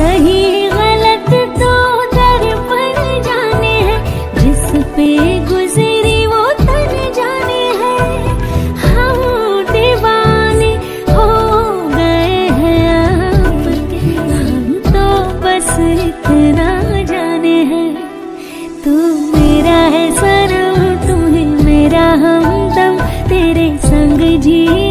गलत तो दर पर जाने हैं। जिस पे वो तर जाने हैं। हम हो गए हैं हम तो बस इतना जाने हैं। तू मेरा है सनम, तू मेरा हमदम। तेरे संग जी